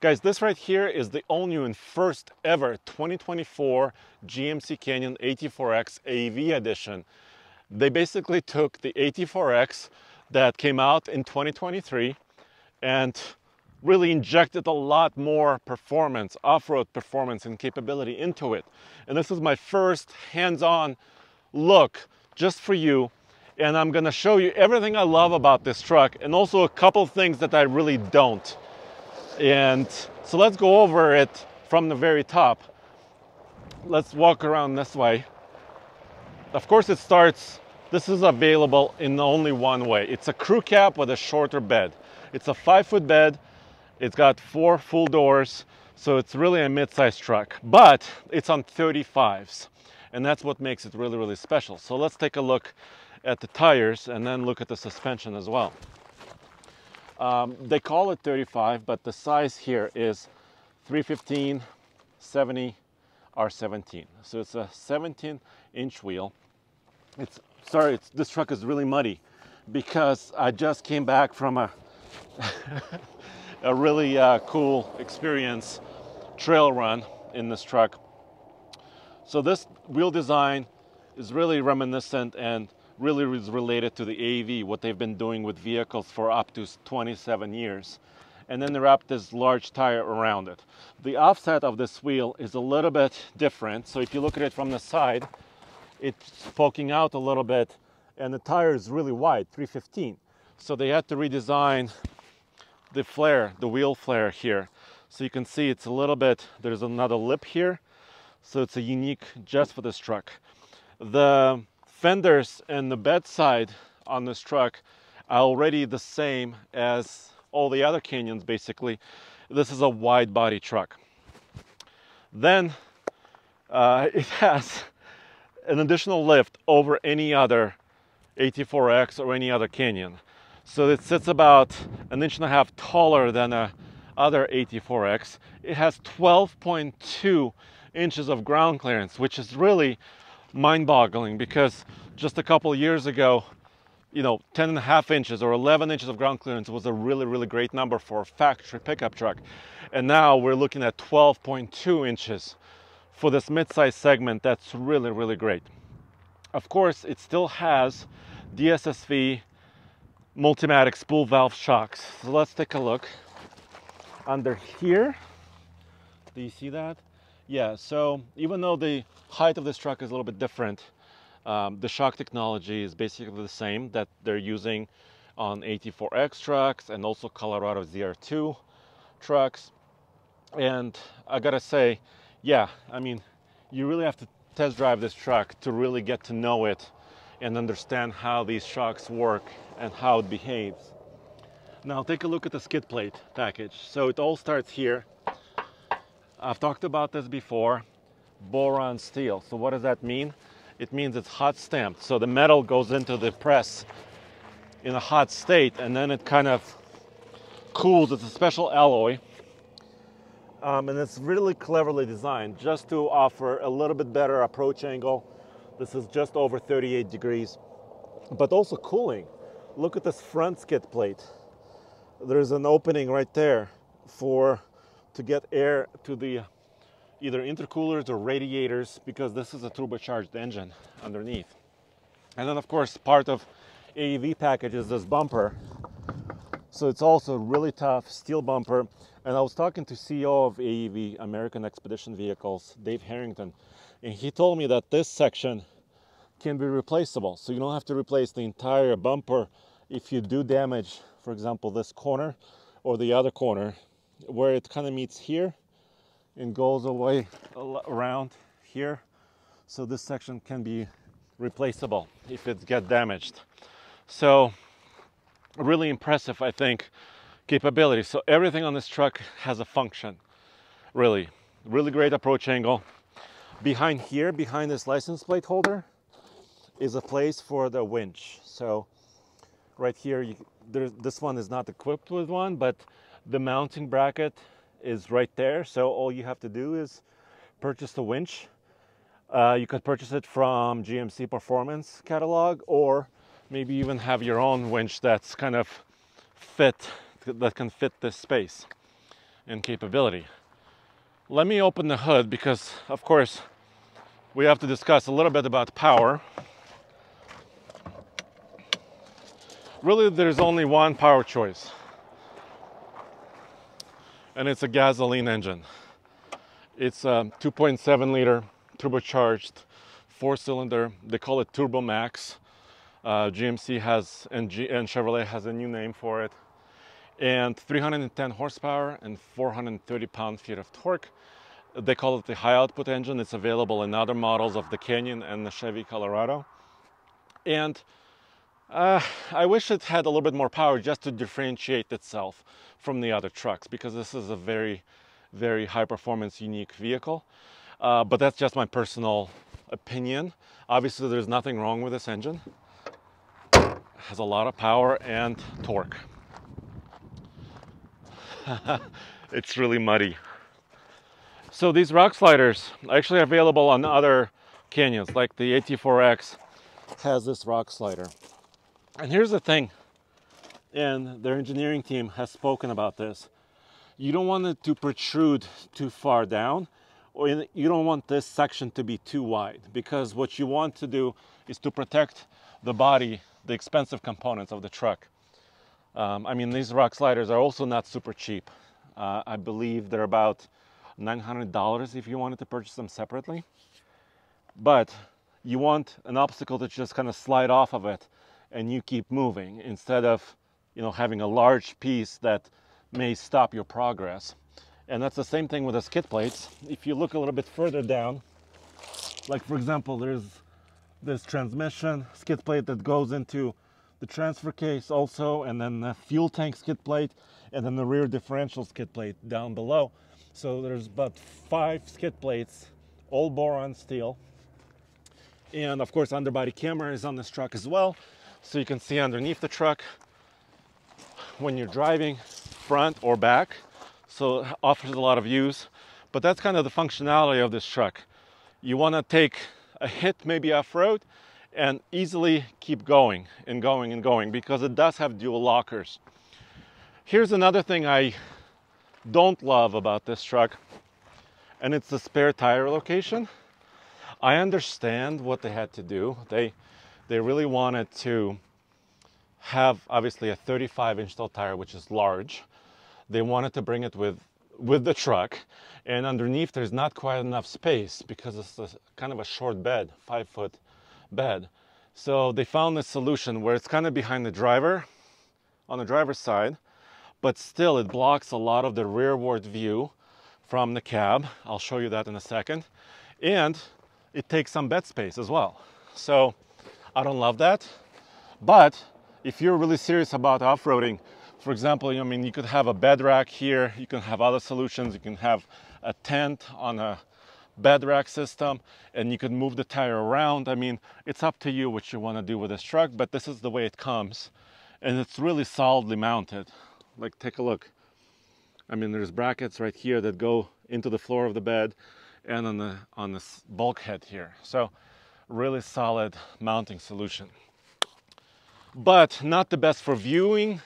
Guys, this right here is the all new and first ever 2024 GMC Canyon AT4X AEV edition. They basically took the AT4X that came out in 2023 and really injected a lot more performance, off-road performance and capability into it. And this is my first hands-on look just for you. And I'm gonna show you everything I love about this truck and also a couple things that I really don't. And so let's go over it from the very top. Let's walk around this way. Of course it starts, this is available in only one way. It's a crew cab with a shorter bed. It's a five foot bed. It's got four full doors. So it's really a mid-sized truck, but it's on 35s. And that's what makes it really, really special. So let's take a look at the tires and then look at the suspension as well. Um, they call it 35, but the size here is 315 70 R17. So it's a 17 inch wheel. It's sorry, it's, this truck is really muddy because I just came back from a a really uh, cool experience trail run in this truck. So this wheel design is really reminiscent and really is related to the AEV, what they've been doing with vehicles for up to 27 years. And then they wrap this large tire around it. The offset of this wheel is a little bit different. So if you look at it from the side, it's poking out a little bit and the tire is really wide, 315. So they had to redesign the flare, the wheel flare here. So you can see it's a little bit, there's another lip here. So it's a unique just for this truck. The fenders and the bedside on this truck are already the same as all the other Canyons basically. This is a wide body truck. Then uh, it has an additional lift over any other AT4X or any other Canyon. So it sits about an inch and a half taller than a other AT4X. It has 12.2 inches of ground clearance, which is really mind-boggling because just a couple years ago, you know, 10 and a half inches or 11 inches of ground clearance was a really, really great number for a factory pickup truck. And now we're looking at 12.2 inches for this mid-size segment. That's really, really great. Of course, it still has DSSV Multimatic spool valve shocks. So let's take a look under here. Do you see that? Yeah, so even though the height of this truck is a little bit different, um, the shock technology is basically the same that they're using on AT4X trucks and also Colorado ZR2 trucks. And I gotta say, yeah, I mean, you really have to test drive this truck to really get to know it and understand how these shocks work and how it behaves. Now take a look at the skid plate package. So it all starts here. I've talked about this before, boron steel. So what does that mean? it means it's hot stamped. So the metal goes into the press in a hot state and then it kind of cools. It's a special alloy. Um, and it's really cleverly designed just to offer a little bit better approach angle. This is just over 38 degrees, but also cooling. Look at this front skid plate. There's an opening right there for to get air to the either intercoolers or radiators because this is a turbocharged engine underneath. And then of course part of AEV package is this bumper. So it's also really tough steel bumper. And I was talking to CEO of AEV, American Expedition Vehicles, Dave Harrington, and he told me that this section can be replaceable. So you don't have to replace the entire bumper if you do damage, for example, this corner or the other corner where it kind of meets here and goes away around here. So this section can be replaceable if it gets damaged. So really impressive, I think, capability. So everything on this truck has a function, really. Really great approach angle. Behind here, behind this license plate holder, is a place for the winch. So right here, you, there, this one is not equipped with one, but the mounting bracket is right there. So all you have to do is purchase the winch. Uh, you could purchase it from GMC Performance catalog or maybe even have your own winch that's kind of fit, that can fit this space. and capability. Let me open the hood because, of course, we have to discuss a little bit about power. Really, there's only one power choice, and it's a gasoline engine. It's a 2.7 liter turbocharged four cylinder. They call it Turbo Max. Uh, GMC has and, G, and Chevrolet has a new name for it. And 310 horsepower and 430 pound feet of torque. They call it the high output engine. It's available in other models of the Canyon and the Chevy Colorado. And uh, I wish it had a little bit more power just to differentiate itself from the other trucks because this is a very, very high performance, unique vehicle. Uh, but that's just my personal opinion. Obviously, there's nothing wrong with this engine. It has a lot of power and torque. it's really muddy. So these rock sliders are actually available on other canyons, like the AT4X has this rock slider. And here's the thing, and their engineering team has spoken about this. You don't want it to protrude too far down, or you don't want this section to be too wide, because what you want to do is to protect the body, the expensive components of the truck. Um, I mean, these rock sliders are also not super cheap. Uh, I believe they're about $900 if you wanted to purchase them separately. But you want an obstacle to just kind of slide off of it and you keep moving instead of you know having a large piece that may stop your progress. And that's the same thing with the skid plates. If you look a little bit further down like for example there's this transmission skid plate that goes into the transfer case also and then the fuel tank skid plate and then the rear differential skid plate down below. So there's about five skid plates all boron steel. And of course underbody camera is on this truck as well so you can see underneath the truck when you're driving front or back so it offers a lot of views but that's kind of the functionality of this truck. You want to take a hit maybe off-road and easily keep going and going and going because it does have dual lockers. Here's another thing i don't love about this truck and it's the spare tire location. I understand what they had to do. They they really wanted to have obviously a 35 inch tall tire, which is large. They wanted to bring it with with the truck, and underneath there's not quite enough space because it's a, kind of a short bed, five foot bed. So they found a solution where it's kind of behind the driver, on the driver's side, but still it blocks a lot of the rearward view from the cab. I'll show you that in a second, and it takes some bed space as well. So I don't love that. But if you're really serious about off-roading, for example, I mean, you could have a bed rack here, you can have other solutions, you can have a tent on a bed rack system, and you can move the tire around. I mean, it's up to you what you want to do with this truck, but this is the way it comes. And it's really solidly mounted. Like, take a look. I mean, there's brackets right here that go into the floor of the bed and on the on this bulkhead here. So really solid mounting solution. But not the best for viewing,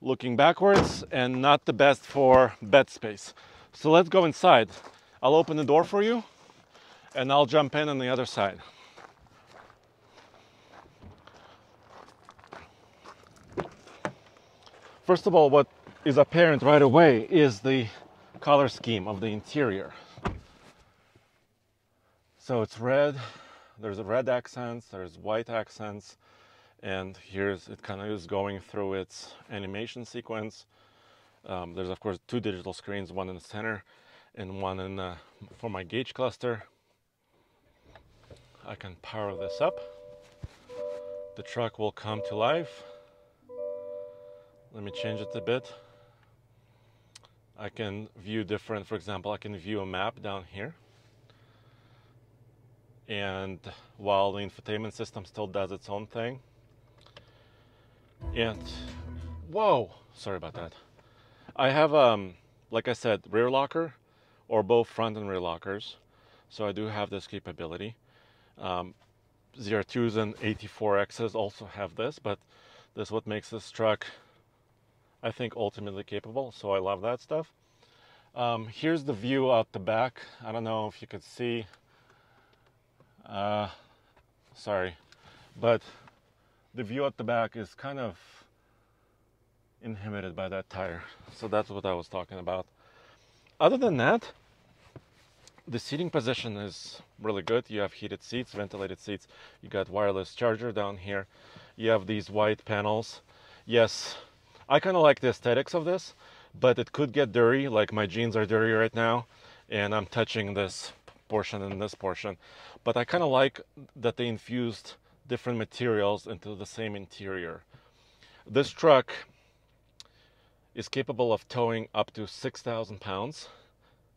looking backwards, and not the best for bed space. So let's go inside. I'll open the door for you and I'll jump in on the other side. First of all, what is apparent right away is the color scheme of the interior. So it's red, there's red accents, there's white accents, and here's it kind of is going through its animation sequence. Um, there's of course two digital screens, one in the center and one in for my gauge cluster. I can power this up. The truck will come to life. Let me change it a bit. I can view different, for example, I can view a map down here and while the infotainment system still does its own thing. And whoa, sorry about that. I have, um, like I said, rear locker or both front and rear lockers. So I do have this capability. Um, ZR2s and AT4Xs also have this, but this is what makes this truck I think ultimately capable, so I love that stuff. Um, here's the view out the back. I don't know if you could see. Uh, sorry, but the view at the back is kind of inhibited by that tire. So that's what I was talking about. Other than that, the seating position is really good. You have heated seats, ventilated seats. You got wireless charger down here. You have these white panels. Yes, I kind of like the aesthetics of this, but it could get dirty. Like my jeans are dirty right now, and I'm touching this portion and this portion. But I kind of like that they infused different materials into the same interior. This truck is capable of towing up to 6,000 pounds.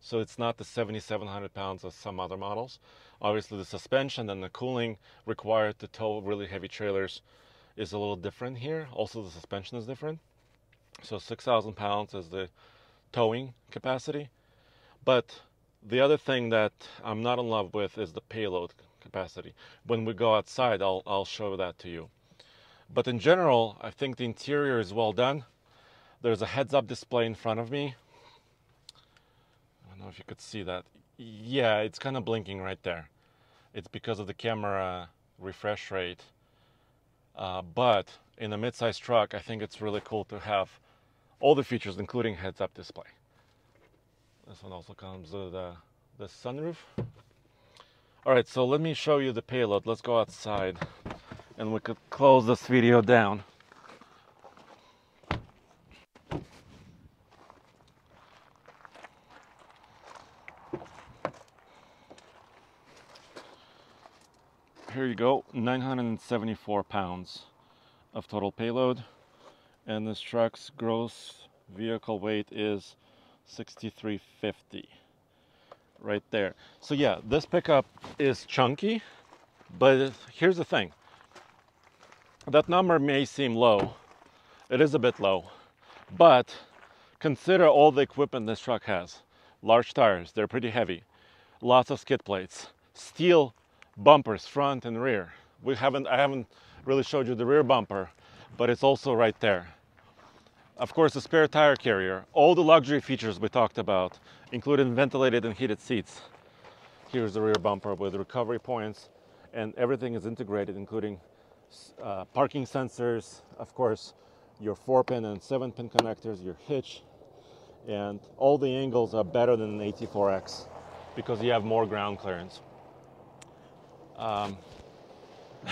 So it's not the 7,700 pounds of some other models. Obviously, the suspension and the cooling required to tow really heavy trailers is a little different here. Also, the suspension is different. So 6,000 pounds is the towing capacity. But the other thing that I'm not in love with is the payload capacity. When we go outside, I'll, I'll show that to you. But in general, I think the interior is well done. There's a heads-up display in front of me. I don't know if you could see that. Yeah, it's kind of blinking right there. It's because of the camera refresh rate. Uh, but in a mid-sized truck, I think it's really cool to have all the features, including heads-up display. This one also comes with uh, the sunroof. All right, so let me show you the payload. Let's go outside and we could close this video down. Here you go, 974 pounds of total payload. And this truck's gross vehicle weight is 6350 right there. So yeah, this pickup is chunky, but here's the thing. That number may seem low. It is a bit low, but consider all the equipment this truck has. Large tires, they're pretty heavy. Lots of skid plates, steel bumpers, front and rear. We haven't, I haven't really showed you the rear bumper, but it's also right there. Of course, a spare tire carrier, all the luxury features we talked about, including ventilated and heated seats. Here's the rear bumper with recovery points, and everything is integrated, including uh, parking sensors, of course, your 4-pin and 7-pin connectors, your hitch, and all the angles are better than an AT4X because you have more ground clearance. Um,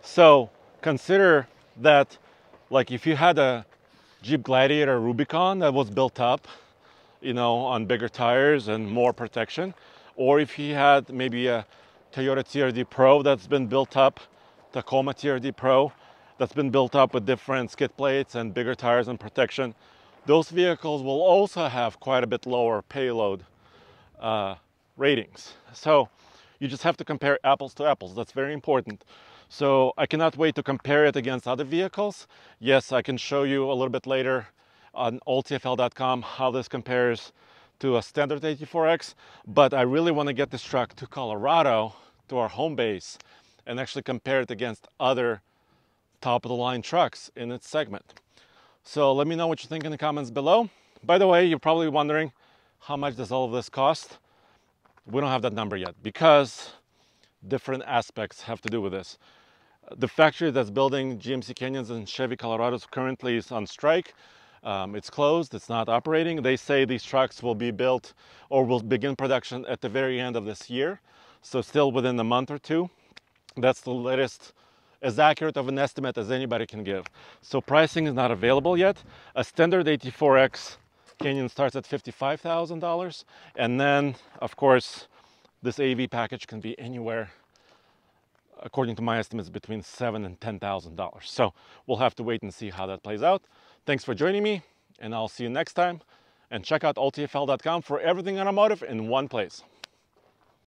so consider that, like if you had a Jeep Gladiator Rubicon that was built up, you know, on bigger tires and more protection. Or if he had maybe a Toyota TRD Pro that's been built up, Tacoma TRD Pro that's been built up with different skid plates and bigger tires and protection, those vehicles will also have quite a bit lower payload uh, ratings. So you just have to compare apples to apples. That's very important. So I cannot wait to compare it against other vehicles. Yes, I can show you a little bit later on alltfl.com how this compares to a standard AT4X, but I really want to get this truck to Colorado, to our home base, and actually compare it against other top of the line trucks in its segment. So let me know what you think in the comments below. By the way, you're probably wondering how much does all of this cost? We don't have that number yet because different aspects have to do with this the factory that's building GMC Canyons and Chevy Colorados currently is on strike. Um, it's closed, it's not operating. They say these trucks will be built or will begin production at the very end of this year. So still within a month or two. That's the latest, as accurate of an estimate as anybody can give. So pricing is not available yet. A standard AT4X Canyon starts at $55,000. And then, of course, this AEV package can be anywhere according to my estimates, between seven and ten thousand dollars. So we'll have to wait and see how that plays out. Thanks for joining me, and I'll see you next time. And check out alltfl.com for everything automotive in one place.